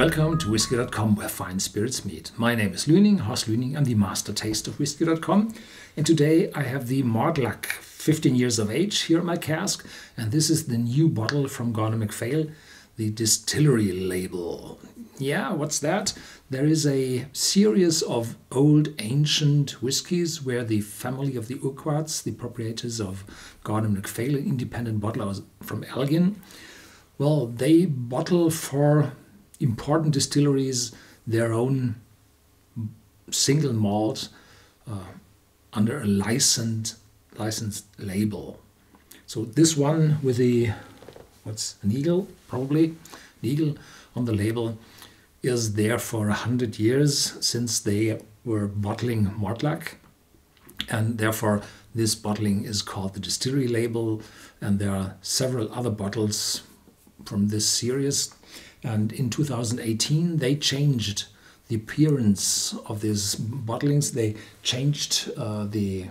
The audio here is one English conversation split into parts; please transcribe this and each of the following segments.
Welcome to Whisky.com, where fine spirits meet. My name is Lüning, Horst Lüning. I'm the master taste of Whisky.com. And today I have the Mortlach 15 years of age here in my cask. And this is the new bottle from Gordon MacPhail, the distillery label. Yeah, what's that? There is a series of old ancient whiskies where the family of the Urquharts, the proprietors of Gordon MacPhail, independent bottler from Elgin, well, they bottle for important distilleries their own single malt uh, under a licensed licensed label. So this one with the what's an eagle? Probably an eagle on the label is there for a hundred years since they were bottling Mortlach and therefore this bottling is called the distillery label. And there are several other bottles from this series and in 2018, they changed the appearance of these bottlings. They changed uh, the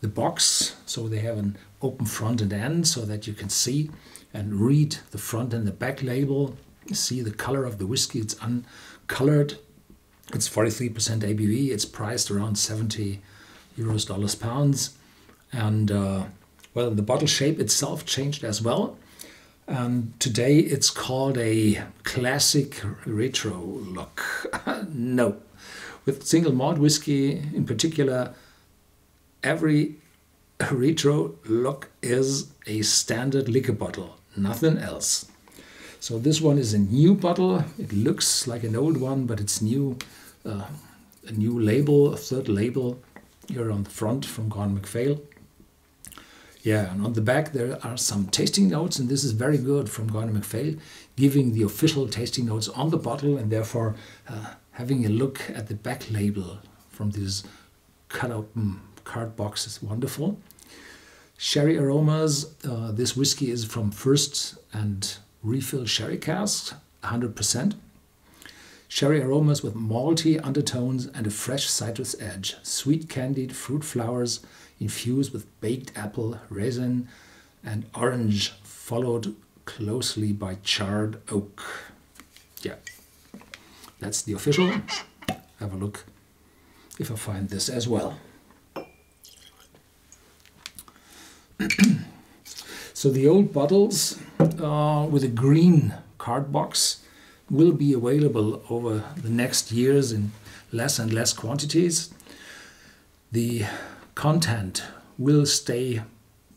the box, so they have an open front and end, so that you can see and read the front and the back label. See the color of the whiskey. It's uncolored. It's 43% ABV. It's priced around 70 euros, dollars, pounds, and uh, well, the bottle shape itself changed as well. And today it's called a classic retro look. no. With single malt whiskey in particular, every retro look is a standard liquor bottle, nothing else. So this one is a new bottle. It looks like an old one, but it's new. Uh, a new label, a third label here on the front from Gordon MacPhail. Yeah, and on the back there are some tasting notes, and this is very good from Gordon MacPhail, giving the official tasting notes on the bottle and therefore uh, having a look at the back label from this cut open card box is wonderful. Sherry aromas, uh, this whiskey is from first and refill sherry casks, 100%. Sherry aromas with malty undertones and a fresh citrus edge, sweet candied fruit flowers, infused with baked apple, resin, and orange, followed closely by charred oak. Yeah, that's the official. Have a look if I find this as well. so the old bottles uh, with a green card box will be available over the next years in less and less quantities. The content will stay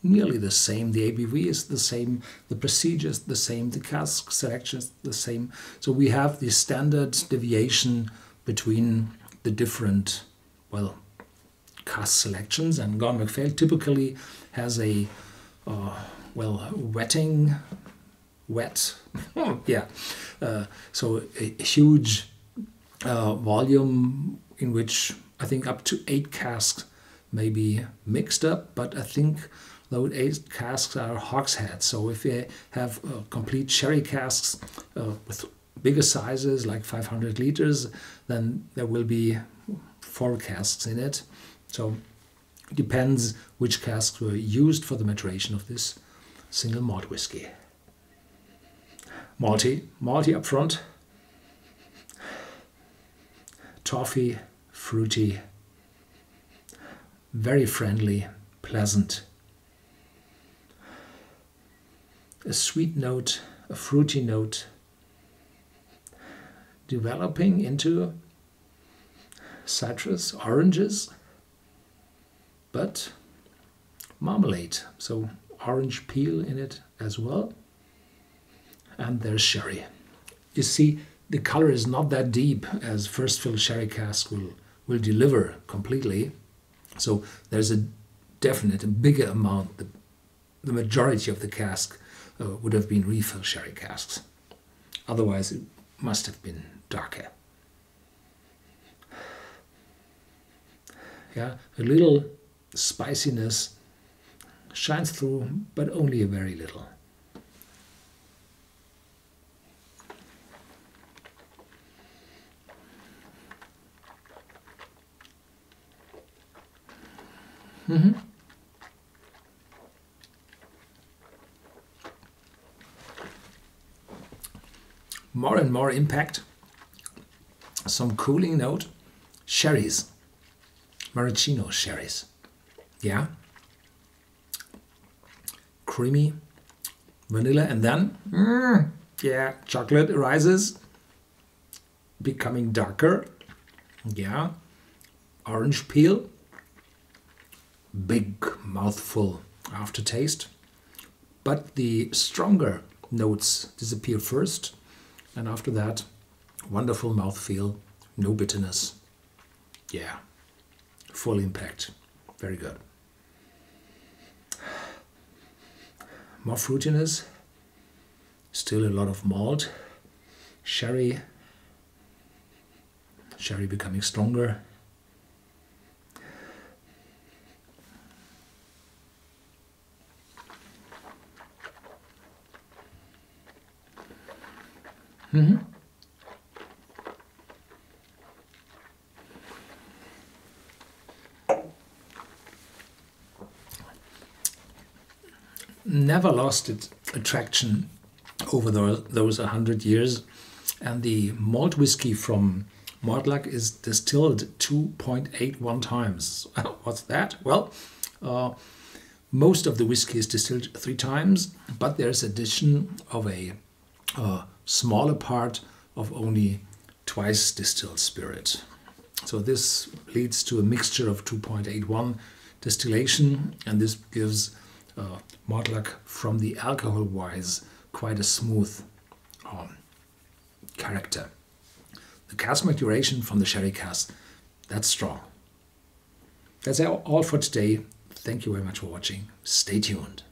nearly the same. The ABV is the same, the procedures the same, the cask selection is the same. So we have the standard deviation between the different, well, cask selections. And Gordon MacPhail typically has a, uh, well, vatting, vat, yeah. Uh, so a, a huge uh, volume in which I think up to eight casks may be mixed up, but I think those eight casks are hogsheads. So if you have uh, complete sherry casks uh, with bigger sizes, like 500 liters, then there will be four casks in it. So it depends which casks were used for the maturation of this single malt whiskey. Malty, malty up front, toffee, fruity, very friendly, pleasant. A sweet note, a fruity note, developing into citrus, oranges, but marmalade, so orange peel in it as well. And there's sherry. You see, the color is not that deep as first fill sherry cask will, will deliver completely. So there's a definite and bigger amount. The, the majority of the cask uh, would have been refill sherry casks. Otherwise, it must have been darker. Yeah, a little spiciness shines through, but only a very little. Mm-hmm. more and more impact. Some cooling note. Sherries. Maraschino sherries. Yeah. Creamy vanilla and then, mm, yeah, chocolate rises, becoming darker. Yeah. Orange peel. Big mouthful aftertaste. But the stronger notes disappear first, and after that, wonderful mouthfeel, no bitterness. Yeah, full impact. Very good. More fruitiness, still a lot of malt, sherry, sherry becoming stronger. Mm-hmm. Never lost its attraction over those, those 100 years. And the malt whiskey from Mortlach is distilled 2.81 times. What's that? Well, uh, most of the whiskey is distilled three times, but there's addition of a uh, smaller part of only twice distilled spirit. So this leads to a mixture of 2.81 distillation, and this gives uh, Mortlach from the alcohol wise quite a smooth um, character. The cask maturation from the sherry cask, that's strong. That's all for today. Thank you very much for watching. Stay tuned.